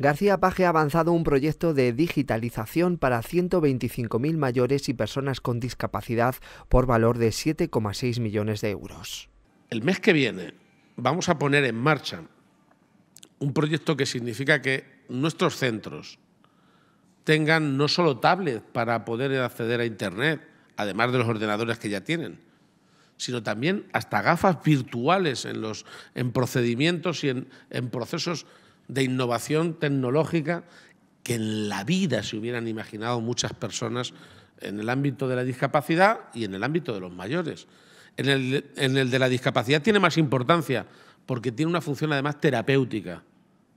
García Paje ha avanzado un proyecto de digitalización para 125.000 mayores y personas con discapacidad por valor de 7,6 millones de euros. El mes que viene vamos a poner en marcha un proyecto que significa que nuestros centros tengan no solo tablets para poder acceder a Internet, además de los ordenadores que ya tienen, sino también hasta gafas virtuales en, los, en procedimientos y en, en procesos de innovación tecnológica que en la vida se hubieran imaginado muchas personas en el ámbito de la discapacidad y en el ámbito de los mayores. En el, en el, de la discapacidad tiene más importancia porque tiene una función además terapéutica,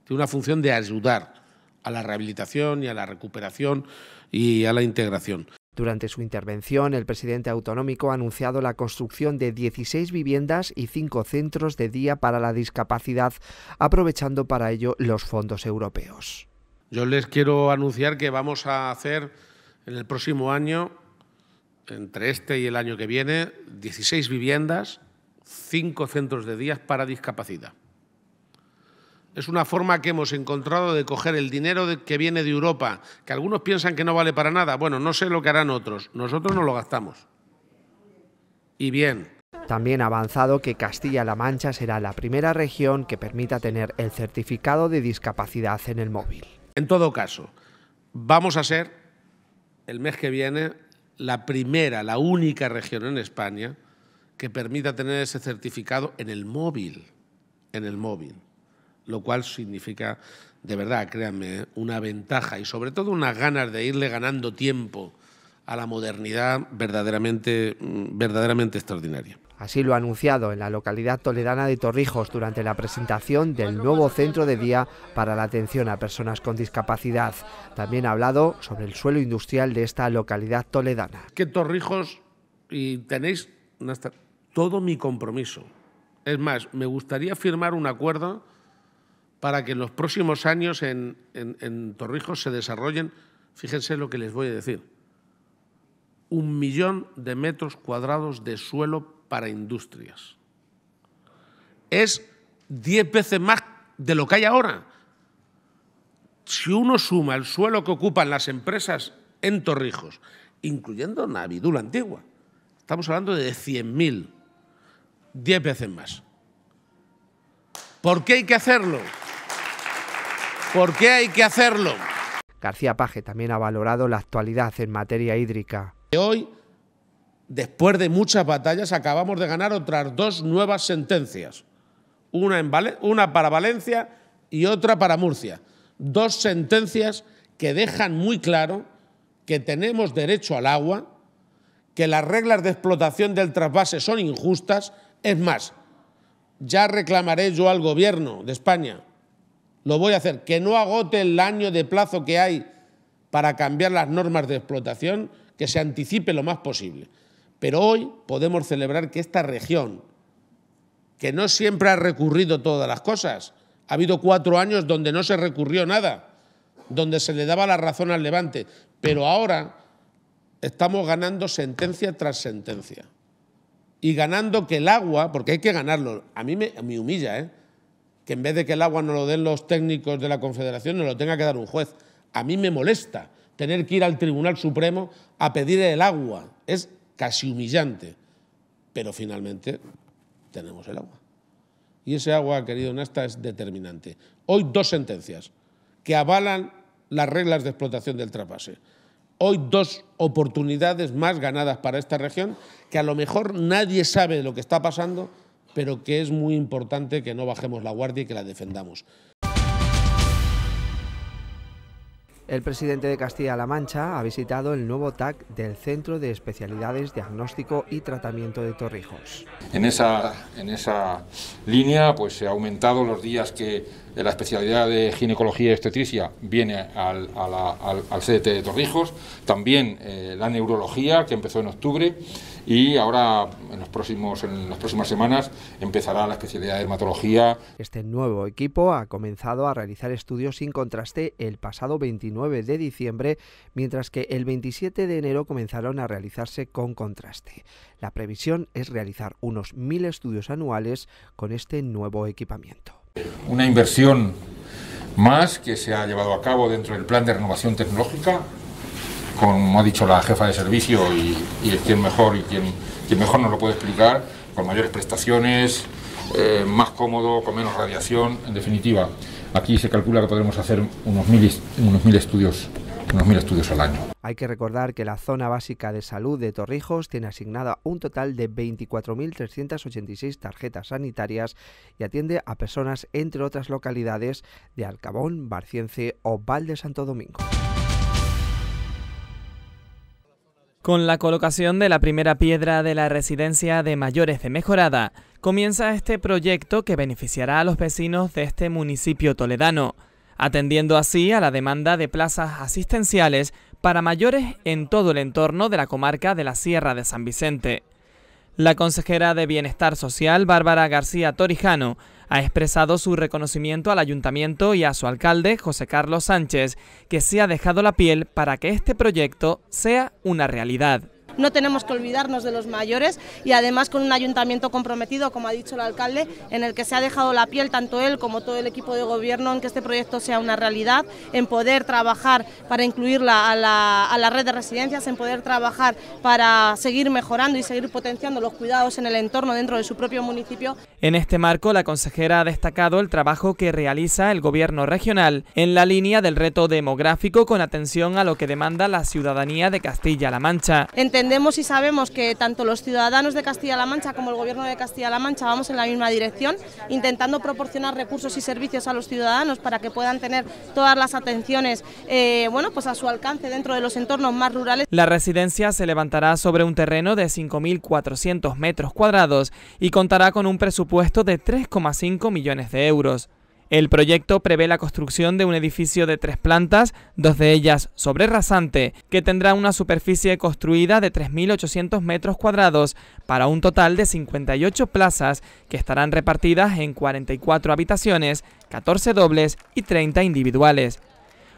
tiene una función de ayudar a la rehabilitación y a la recuperación y a la integración. Durante su intervención, el presidente autonómico ha anunciado la construcción de 16 viviendas y 5 centros de día para la discapacidad, aprovechando para ello los fondos europeos. Yo les quiero anunciar que vamos a hacer en el próximo año, entre este y el año que viene, 16 viviendas, 5 centros de días para discapacidad. Es una forma que hemos encontrado de coger el dinero que viene de Europa, que algunos piensan que no vale para nada. Bueno, no sé lo que harán otros. Nosotros no lo gastamos. Y bien. También ha avanzado que Castilla-La Mancha será la primera región que permita tener el certificado de discapacidad en el móvil. En todo caso, vamos a ser el mes que viene la primera, la única región en España que permita tener ese certificado en el móvil. En el móvil lo cual significa, de verdad, créanme, una ventaja y sobre todo unas ganas de irle ganando tiempo a la modernidad verdaderamente, mm, verdaderamente extraordinaria. Así lo ha anunciado en la localidad toledana de Torrijos durante la presentación del nuevo centro de día para la atención a personas con discapacidad. También ha hablado sobre el suelo industrial de esta localidad toledana. Que Torrijos, y tenéis todo mi compromiso. Es más, me gustaría firmar un acuerdo para que en los próximos años en, Torrijos se desarrollen, fíjense lo que les voy a decir, un millón de metros cuadrados de suelo para industrias. Es diez veces más de lo que hay ahora. Si uno suma el suelo que ocupan las empresas en Torrijos, incluyendo Navidul Antigua, estamos hablando de 100.000, diez veces más. ¿Por qué hay que hacerlo? ¿Por qué hay que hacerlo? García Paje también ha valorado la actualidad en materia hídrica. Hoy, después de muchas batallas, acabamos de ganar otras dos nuevas sentencias. Una, en una para Valencia y otra para Murcia. Dos sentencias que dejan muy claro que tenemos derecho al agua, que las reglas de explotación del trasvase son injustas. Es más, ya reclamaré yo al Gobierno de España lo voy a hacer, que no agote el año de plazo que hay para cambiar las normas de explotación, que se anticipe lo más posible. Pero hoy podemos celebrar que esta región, que no siempre ha recurrido todas las cosas, ha habido cuatro años donde no se recurrió nada, donde se le daba la razón al levante, pero ahora estamos ganando sentencia tras sentencia. Y ganando que el agua, porque hay que ganarlo, a mí me, humilla, ¿eh? Que en vez de que el agua no lo den los técnicos de la Confederación, nos lo tenga que dar un juez. A mí me molesta tener que ir al Tribunal Supremo a pedir el agua. Es casi humillante. Pero finalmente tenemos el agua. Y ese agua, querido Nasta, es determinante. Hoy dos sentencias que avalan las reglas de explotación del trapase. Hoy dos oportunidades más ganadas para esta región que a lo mejor nadie sabe lo que está pasando pero que es muy importante que no bajemos la guardia y que la defendamos. El presidente de Castilla-La Mancha ha visitado el nuevo TAC del Centro de Especialidades Diagnóstico y Tratamiento de Torrijos. En esa, en esa línea pues, se ha aumentado los días que la especialidad de ginecología y obstetricia viene al, al, CDT de Torrijos, también eh, la neurología que empezó en octubre y ahora en, los próximos, en las próximas semanas empezará la especialidad de dermatología. Este nuevo equipo ha comenzado a realizar estudios sin contraste el pasado 29 de diciembre, mientras que el 27 de enero comenzaron a realizarse con contraste. La previsión es realizar unos mil estudios anuales con este nuevo equipamiento. Una inversión más que se ha llevado a cabo dentro del plan de renovación tecnológica, como ha dicho la jefa de servicio y, y quien mejor y quien, quien mejor nos lo puede explicar, con mayores prestaciones, eh, más cómodo, con menos radiación, en definitiva. Aquí se calcula que podremos hacer unos mil, unos mil estudios unos mil estudios al año. Hay que recordar que la zona básica de salud de Torrijos tiene asignada un total de 24.386 tarjetas sanitarias y atiende a personas entre otras localidades de Alcabón, Barciense o Val de Santo Domingo. Con la colocación de la primera piedra de la residencia de mayores de Mejorada, comienza este proyecto que beneficiará a los vecinos de este municipio toledano, atendiendo así a la demanda de plazas asistenciales para mayores en todo el entorno de la comarca de la Sierra de San Vicente. La consejera de Bienestar Social, Bárbara García Torijano, ha expresado su reconocimiento al ayuntamiento y a su alcalde, José Carlos Sánchez, que se ha dejado la piel para que este proyecto sea una realidad. No tenemos que olvidarnos de los mayores y además con un ayuntamiento comprometido, como ha dicho el alcalde, en el que se ha dejado la piel tanto él como todo el equipo de gobierno en que este proyecto sea una realidad, en poder trabajar para incluirla a la, a la red de residencias, en poder trabajar para seguir mejorando y seguir potenciando los cuidados en el entorno dentro de su propio municipio. En este marco, la consejera ha destacado el trabajo que realiza el gobierno regional en la línea del reto demográfico con atención a lo que demanda la ciudadanía de Castilla-La Mancha. Entendemos y sabemos que tanto los ciudadanos de Castilla-La Mancha como el Gobierno de Castilla-La Mancha vamos en la misma dirección, intentando proporcionar recursos y servicios a los ciudadanos para que puedan tener todas las atenciones eh, bueno, pues a su alcance dentro de los entornos más rurales. La residencia se levantará sobre un terreno de 5.400 metros cuadrados y contará con un presupuesto de 3,5 millones de euros. El proyecto prevé la construcción de un edificio de tres plantas, dos de ellas sobre rasante, que tendrá una superficie construida de 3.800 metros cuadrados para un total de 58 plazas que estarán repartidas en 44 habitaciones, 14 dobles y 30 individuales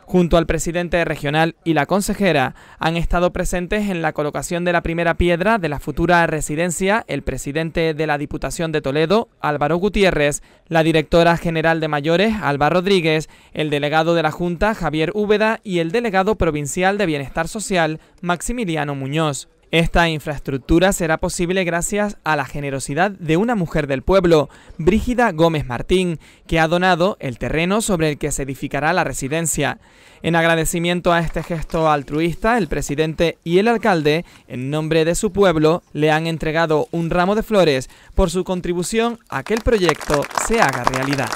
junto al presidente regional y la consejera, han estado presentes en la colocación de la primera piedra de la futura residencia el presidente de la Diputación de Toledo, Álvaro Gutiérrez, la directora general de mayores, Alba Rodríguez, el delegado de la Junta, Javier Úbeda, y el delegado provincial de Bienestar Social, Maximiliano Muñoz. Esta infraestructura será posible gracias a la generosidad de una mujer del pueblo, Brígida Gómez Martín, que ha donado el terreno sobre el que se edificará la residencia. En agradecimiento a este gesto altruista, el presidente y el alcalde, en nombre de su pueblo, le han entregado un ramo de flores por su contribución a que el proyecto se haga realidad.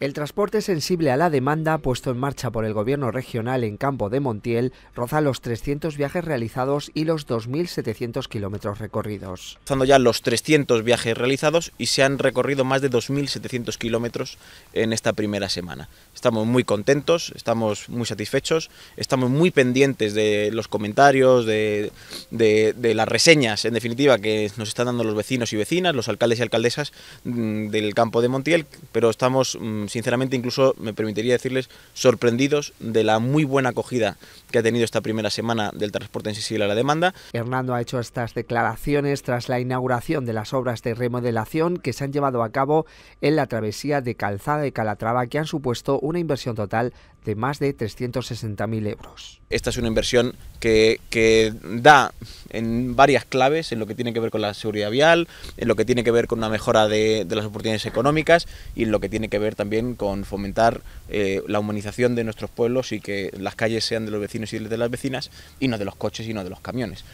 El transporte sensible a la demanda puesto en marcha por el gobierno regional en Campo de Montiel roza los 300 viajes realizados y los 2.700 kilómetros recorridos. Estando ya los 300 viajes realizados y se han recorrido más de 2.700 kilómetros en esta primera semana. Estamos muy contentos, estamos muy satisfechos, estamos muy pendientes de los comentarios, de, de, de las reseñas, en definitiva, que nos están dando los vecinos y vecinas, los alcaldes y alcaldesas mm, del Campo de Montiel, pero estamos mm, sinceramente incluso me permitiría decirles sorprendidos de la muy buena acogida que ha tenido esta primera semana del transporte sensible a la demanda. Hernando ha hecho estas declaraciones tras la inauguración de las obras de remodelación que se han llevado a cabo en la travesía de Calzada de Calatrava que han supuesto una inversión total de más de 360.000 euros. Esta es una inversión que, que, da en varias claves, en lo que tiene que ver con la seguridad vial, en lo que tiene que ver con una mejora de, de las oportunidades económicas y en lo que tiene que ver con fomentar eh, la humanización de nuestros pueblos y que las calles sean de los vecinos y de las vecinas y no de los coches y no de los camiones.